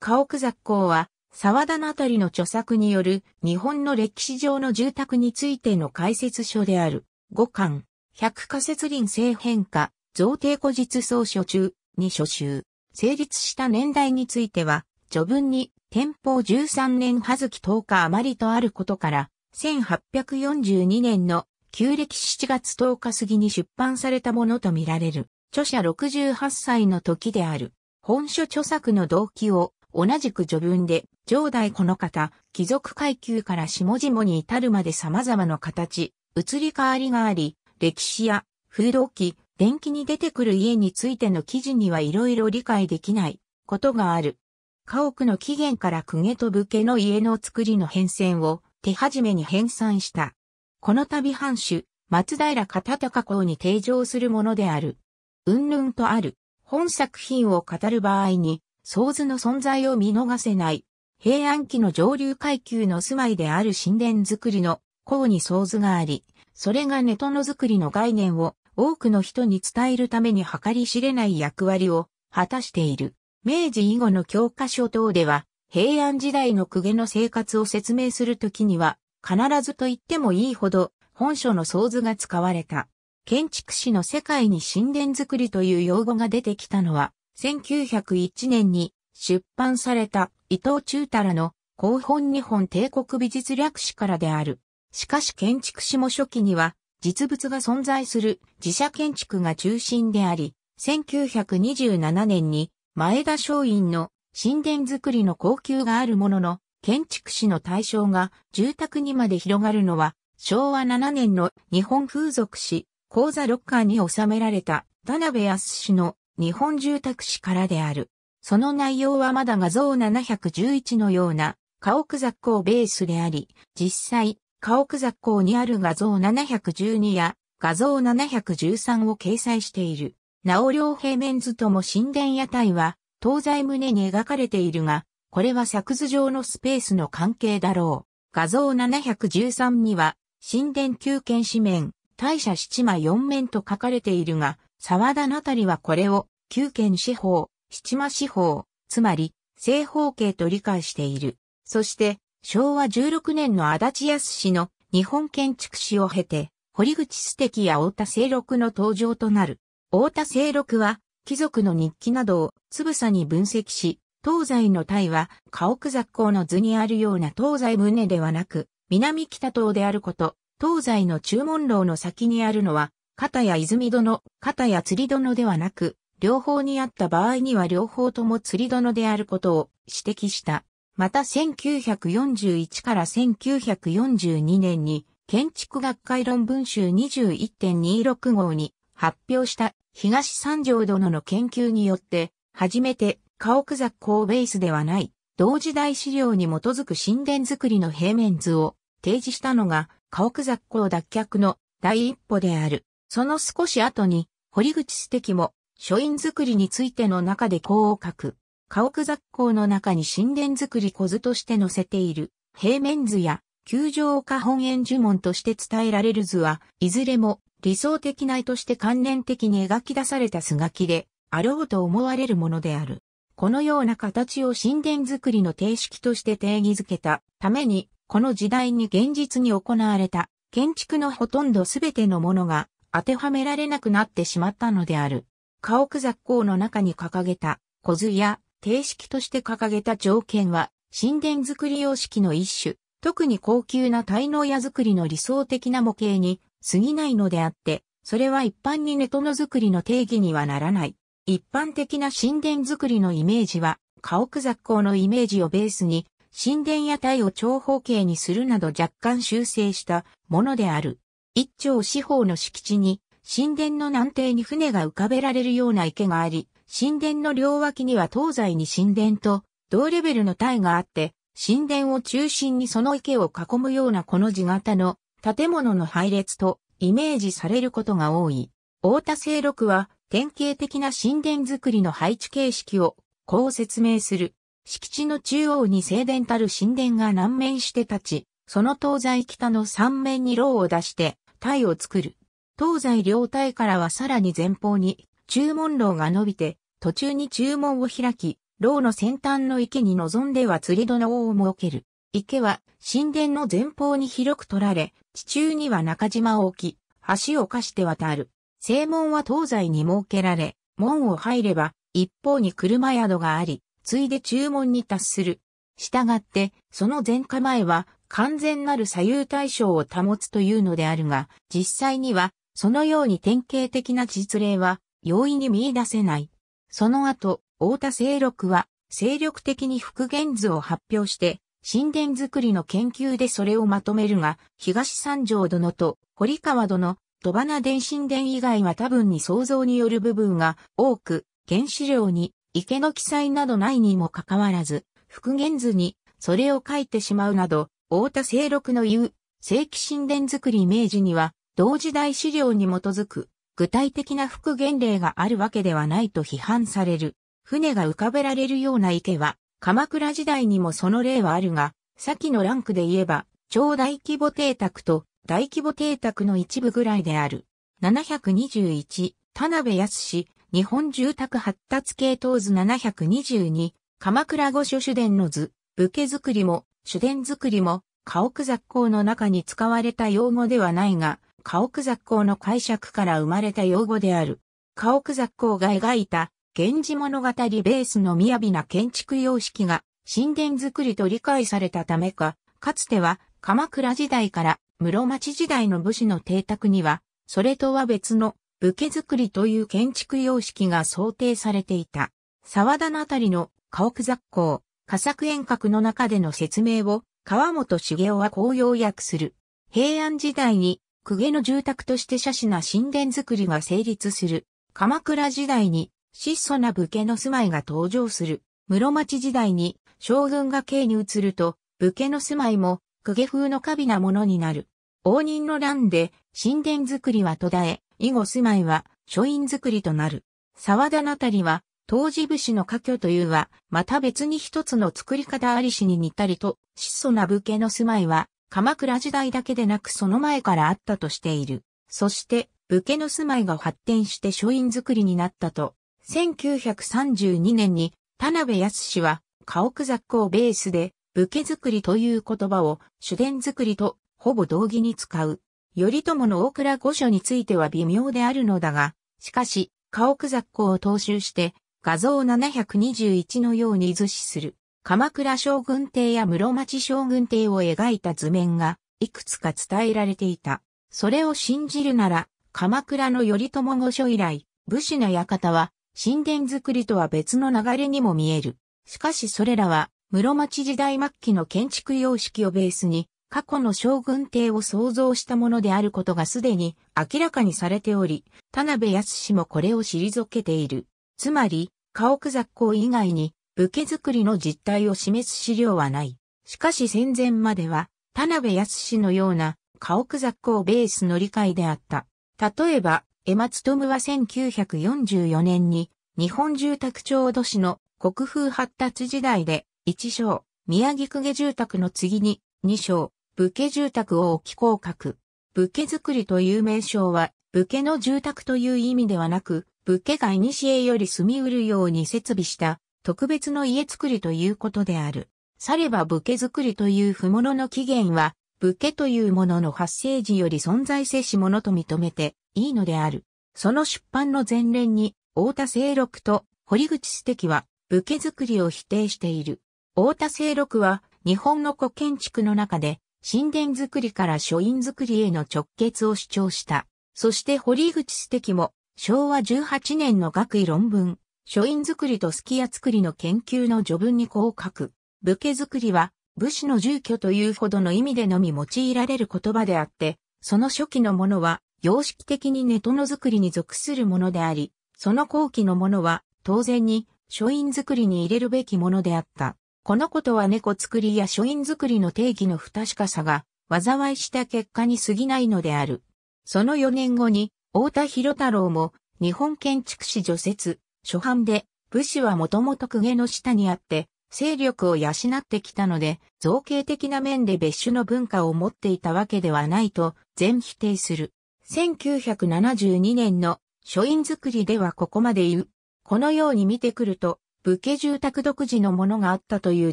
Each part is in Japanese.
家屋雑工は、沢田なたりの著作による日本の歴史上の住宅についての解説書である。五巻、百仮説林性変化、造定古実総書中に書集。成立した年代については、序文に天保13年葉月10日余りとあることから、1842年の旧暦7月10日過ぎに出版されたものとみられる。著者68歳の時である。本書著作の動機を同じく序文で、上代この方、貴族階級から下々に至るまで様々な形、移り変わりがあり、歴史や風土記、電気に出てくる家についての記事にはいろいろ理解できないことがある。家屋の起源から公家と武家の家の作りの変遷を手始めに編纂した。この度藩主、松平片高公に提唱するものである。うんぬんとある。本作品を語る場合に、創図の存在を見逃せない。平安期の上流階級の住まいである神殿作りの項に創図があり、それがネトの作りの概念を多くの人に伝えるために計り知れない役割を果たしている。明治以後の教科書等では、平安時代の公家の生活を説明するときには、必ずと言ってもいいほど本書の創図が使われた。建築士の世界に神殿作りという用語が出てきたのは、1901年に出版された伊藤忠太らの広本日本帝国美術略史からである。しかし建築士も初期には実物が存在する自社建築が中心であり、1927年に前田松院の神殿作りの高級があるものの、建築士の対象が住宅にまで広がるのは、昭和7年の日本風俗史、講座六巻に収められた田辺康氏の日本住宅史からである。その内容はまだ画像711のような家屋雑工ベースであり、実際家屋雑工にある画像712や画像713を掲載している。なお両平面図とも神殿屋台は東西胸に描かれているが、これは作図上のスペースの関係だろう。画像713には神殿九軒四面、大社七間四面と書かれているが、沢田なたりはこれを九軒四方、七間四方、つまり正方形と理解している。そして昭和16年の足立康の日本建築史を経て、堀口素敵や太田清六の登場となる。太田清六は、貴族の日記などをつぶさに分析し、東西の体は家屋雑工の図にあるような東西胸ではなく、南北東であること、東西の注文楼の先にあるのは、片や泉殿、片や釣り殿ではなく、両方にあった場合には両方とも釣り殿であることを指摘した。また1941から1942年に建築学会論文集21.26号に発表した東三条殿の研究によって初めて家屋雑工ベースではない同時代資料に基づく神殿作りの平面図を提示したのが家屋雑工脱却の第一歩である。その少し後に堀口素敵も書院作りについての中でこう書く。家屋雑工の中に神殿作り小図として載せている平面図や球状化本円呪文として伝えられる図は、いずれも理想的な絵として関連的に描き出された素書きで、あろうと思われるものである。このような形を神殿作りの定式として定義づけたために、この時代に現実に行われた建築のほとんどすべてのものが当てはめられなくなってしまったのである。家屋雑工の中に掲げた小図や定式として掲げた条件は、神殿作り様式の一種、特に高級な滞納屋作りの理想的な模型に過ぎないのであって、それは一般にネトの作りの定義にはならない。一般的な神殿作りのイメージは、家屋雑工のイメージをベースに、神殿屋台を長方形にするなど若干修正したものである。一丁四方の敷地に、神殿の南底に船が浮かべられるような池があり、神殿の両脇には東西に神殿と同レベルの体があって、神殿を中心にその池を囲むようなこの字型の建物の配列とイメージされることが多い。大田清六は典型的な神殿作りの配置形式をこう説明する。敷地の中央に聖殿たる神殿が南面して立ち、その東西北の三面に牢を出して体を作る。東西両体からはさらに前方に注文楼が伸びて、途中に注文を開き、牢の先端の池に臨んでは釣り戸のを設ける。池は神殿の前方に広く取られ、地中には中島を置き、橋を貸して渡る。正門は東西に設けられ、門を入れば一方に車宿があり、ついで注文に達する。したがって、その前構えは完全なる左右対称を保つというのであるが、実際には、そのように典型的な実例は、容易に見出せない。その後、太田清六は、精力的に復元図を発表して、神殿作りの研究でそれをまとめるが、東三条殿と堀川殿、戸花伝神殿以外は多分に想像による部分が多く、原資料に池の記載などないにもかかわらず、復元図にそれを書いてしまうなど、太田清六の言う、正規神殿作り明治には、同時代資料に基づく、具体的な復元例があるわけではないと批判される。船が浮かべられるような池は、鎌倉時代にもその例はあるが、先のランクで言えば、超大規模邸宅と大規模邸宅の一部ぐらいである。721、田辺康日本住宅発達系統図722、鎌倉御所主殿の図、武家作りも主殿作りも、家屋雑工の中に使われた用語ではないが、家屋雑工の解釈から生まれた用語である。家屋雑工が描いた、源氏物語ベースの雅な建築様式が、神殿作りと理解されたためか、かつては、鎌倉時代から室町時代の武士の邸宅には、それとは別の武家作りという建築様式が想定されていた。沢田のあたりの家屋雑工、佳作遠隔の中での説明を川本茂雄はこう要約する。平安時代に公家の住宅として写真な神殿作りが成立する。鎌倉時代に質素な武家の住まいが登場する。室町時代に将軍が京に移ると武家の住まいも公家風の過敏なものになる。応仁の乱で神殿作りは途絶え、以後住まいは書院作りとなる。沢田のあたりは当時武士の家居というは、また別に一つの作り方ありしに似たりと、質素な武家の住まいは、鎌倉時代だけでなくその前からあったとしている。そして、武家の住まいが発展して書院作りになったと、1932年に田辺康氏は家屋雑工ベースで武家作りという言葉を主殿作りとほぼ同義に使う。頼朝の大倉御所については微妙であるのだが、しかし、家屋雑工を踏襲して画像721のように図示する。鎌倉将軍邸や室町将軍邸を描いた図面がいくつか伝えられていた。それを信じるなら、鎌倉の頼朝御所以来、武士の館は神殿作りとは別の流れにも見える。しかしそれらは室町時代末期の建築様式をベースに過去の将軍邸を創造したものであることがすでに明らかにされており、田辺康もこれを退けている。つまり、家屋雑工以外に武家作りの実態を示す資料はない。しかし戦前までは、田辺康のような家屋雑工ベースの理解であった。例えば、江松友は1944年に日本住宅調度市の国風発達時代で1章、宮城公家住宅の次に2章、武家住宅を置き広角。武家作りという名称は武家の住宅という意味ではなく、武家が古より住みうるように設備した特別の家作りということである。されば武家作りという不物の起源は、武家というものの発生時より存在せしものと認めていいのである。その出版の前連に、太田清六と堀口素敵は武家作りを否定している。太田清六は日本の古建築の中で神殿作りから書院作りへの直結を主張した。そして堀口素敵も昭和18年の学位論文、書院作りとすき家作りの研究の序文にこう書く。武家作りは武士の住居というほどの意味でのみ用いられる言葉であって、その初期のものは様式的にネトの作りに属するものであり、その後期のものは当然に書院作りに入れるべきものであった。このことは猫作りや書院作りの定義の不確かさが災いした結果に過ぎないのである。その4年後に大田博太郎も日本建築士除雪、初版で武士はもともと公家の下にあって勢力を養ってきたので造形的な面で別種の文化を持っていたわけではないと全否定する。1972年の書院作りではここまで言う。このように見てくると武家住宅独自のものがあったという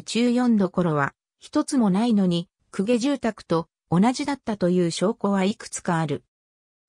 中四どころは、一つもないのに、公家住宅と同じだったという証拠はいくつかある。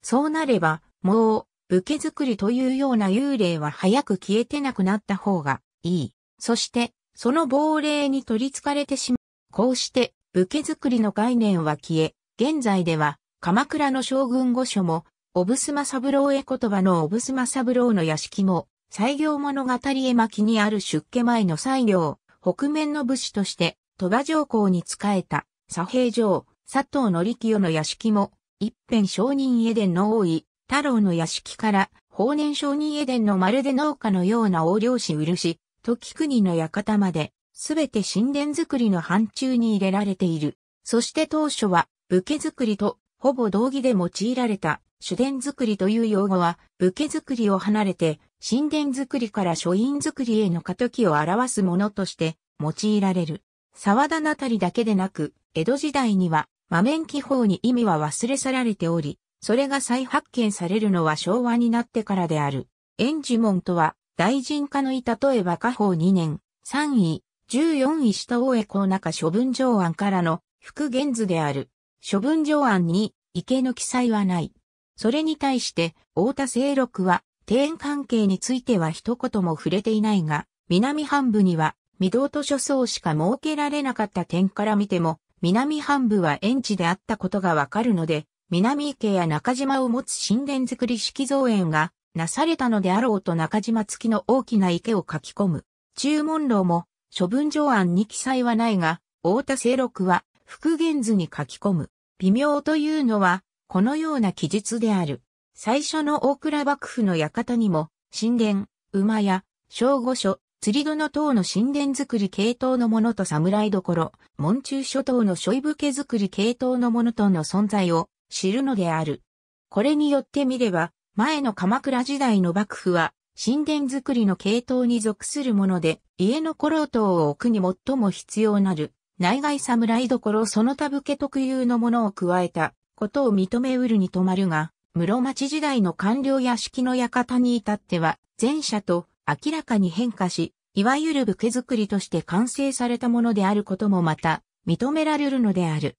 そうなれば、もう、武家作りというような幽霊は早く消えてなくなった方がいい。そして、その亡霊に取り憑かれてしまう。こうして、武家作りの概念は消え、現在では、鎌倉の将軍御所も、小ブスマ三郎へ言葉の小ブスマ三郎の屋敷も、西行物語絵巻にある出家前の西行、北面の武士として、鳥羽上皇に仕えた、左平城、佐藤則清の屋敷も、一辺商人家伝の多い、太郎の屋敷から、法年商人家伝のまるで農家のような横領し漆、時国の館まで、すべて神殿作りの範疇に入れられている。そして当初は、武家作りと、ほぼ同義で用いられた、主殿作りという用語は、武家作りを離れて、神殿作りから書院作りへの過渡期を表すものとして用いられる。沢田なたりだけでなく、江戸時代には馬面記法に意味は忘れ去られており、それが再発見されるのは昭和になってからである。円呪文とは、大臣化の意例えば下法2年、3位、14位下大江公中処分上案からの復元図である。処分上案に池の記載はない。それに対して、太田清六は、庭園関係については一言も触れていないが、南半部には、御堂と所層しか設けられなかった点から見ても、南半部は園地であったことがわかるので、南池や中島を持つ神殿作り式造園がなされたのであろうと中島付きの大きな池を書き込む。注文楼も処分上案に記載はないが、太田清六は復元図に書き込む。微妙というのは、このような記述である。最初の大倉幕府の館にも、神殿、馬屋、小御所、釣り戸の塔の神殿作り系統のものと侍所、門中諸島の諸位武家作り系統のものとの存在を知るのである。これによってみれば、前の鎌倉時代の幕府は、神殿作りの系統に属するもので、家の古老塔を置くに最も必要なる、内外侍所その他武家特有のものを加えたことを認めうるに止まるが、室町時代の官僚屋敷の館に至っては、前者と明らかに変化し、いわゆる武家作りとして完成されたものであることもまた認められるのである。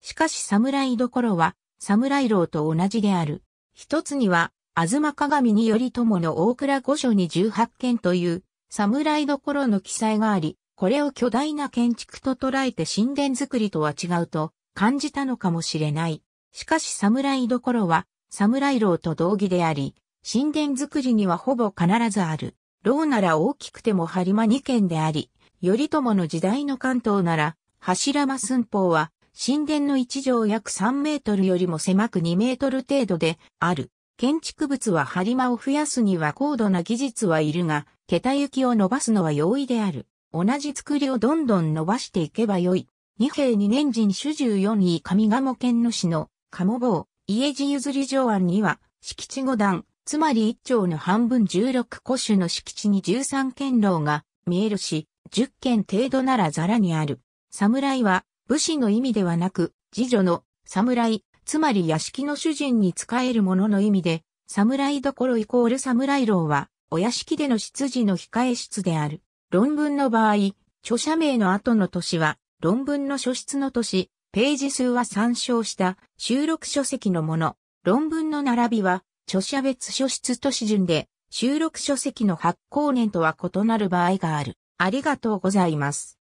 しかし侍どころは侍楼と同じである。一つには、東鏡により友の大倉御所に18件という侍どころの記載があり、これを巨大な建築と捉えて神殿作りとは違うと感じたのかもしれない。しかし侍どころは侍楼と同義であり、神殿作りにはほぼ必ずある。牢なら大きくても播磨二軒であり、頼朝の時代の関東なら、柱間寸法は、神殿の一畳約3メートルよりも狭く2メートル程度である。建築物は播磨を増やすには高度な技術はいるが、桁行きを伸ばすのは容易である。同じ作りをどんどん伸ばしていけばよい。二平二年人主十四位上賀県の市の鴨坊、家路譲り上案には、敷地五段、つまり一丁の半分16個種の敷地に13軒楼が見えるし、10軒程度ならザラにある。侍は武士の意味ではなく、次女の侍、つまり屋敷の主人に仕える者のの意味で、侍どころイコール侍楼は、お屋敷での執事の控え室である。論文の場合、著者名の後の年は、論文の書室の年、ページ数は参照した収録書籍のもの。論文の並びは著者別書室都市順で、収録書籍の発行年とは異なる場合がある。ありがとうございます。